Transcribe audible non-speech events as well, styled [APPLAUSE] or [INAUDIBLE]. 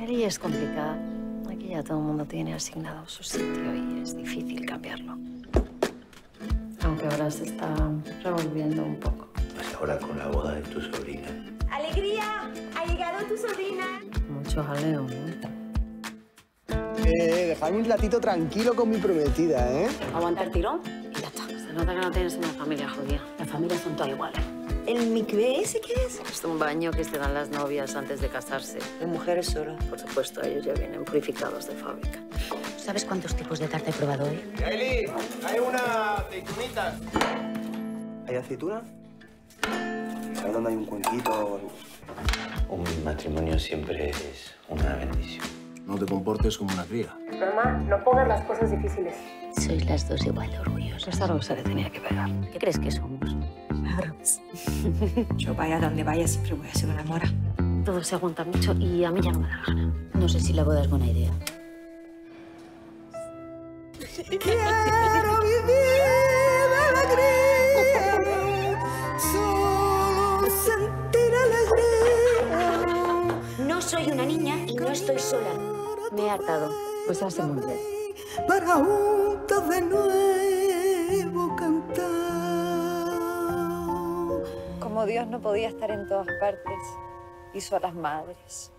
Mary es complicada. Aquí ya todo el mundo tiene asignado su sitio y es difícil cambiarlo. Aunque ahora se está revolviendo un poco. Pues ahora con la boda de tu sobrina. ¡Alegría! ¡Ha llegado tu sobrina! Mucho jaleo, ¿no? Eh, dejadme un ratito tranquilo con mi prometida, ¿eh? Aguanta el tirón y ya está. Se nota que no tienes una familia judía. Las familias son todas iguales. ¿El mikvé ese qué es? Es un baño que se dan las novias antes de casarse. De mujeres solo. Por supuesto, ellos ya vienen purificados de fábrica. ¿Sabes cuántos tipos de tarta he probado hoy? Eli, hay una aceitunita. ¿Hay aceituna? ¿Sabes dónde hay un cuenquito o algo? Un matrimonio siempre es una bendición. No te comportes como una cría. Mamá, no pongas las cosas difíciles. Sois las dos igual de orgullosas. Algo se le tenía que pegar. ¿Qué crees que somos? Raros. [LAUGHS] Yo vaya donde vaya siempre voy a ser una mora. Todo se aguanta mucho y a mí ya no me da la gana. No sé si la boda es buena idea. Quiero vivir alegría, solo sentir alegría. No soy una niña y no estoy sola. Me he hartado. Pues hace muy bien. Para juntos de nuevo Como Dios no podía estar en todas partes, hizo a las madres.